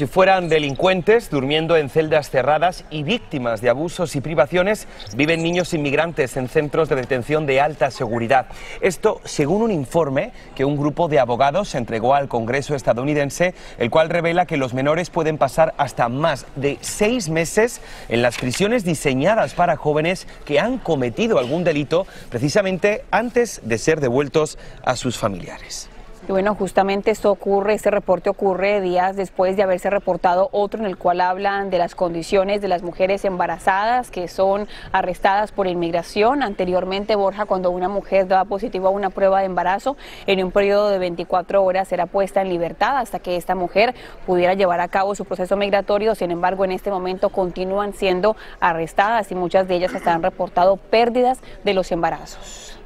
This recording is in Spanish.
si fueran delincuentes, durmiendo en celdas cerradas y víctimas de abusos y privaciones, viven niños inmigrantes en centros de detención de alta seguridad. Esto según un informe que un grupo de abogados entregó al Congreso estadounidense, el cual revela que los menores pueden pasar hasta más de seis meses en las prisiones diseñadas para jóvenes que han cometido algún delito precisamente antes de ser devueltos a sus familiares. Y bueno, justamente esto ocurre, este reporte ocurre días después de haberse reportado otro en el cual hablan de las condiciones de las mujeres embarazadas que son arrestadas por inmigración. Anteriormente, Borja, cuando una mujer daba positivo a una prueba de embarazo, en un periodo de 24 horas era puesta en libertad hasta que esta mujer pudiera llevar a cabo su proceso migratorio. Sin embargo, en este momento continúan siendo arrestadas y muchas de ellas hasta han reportado pérdidas de los embarazos.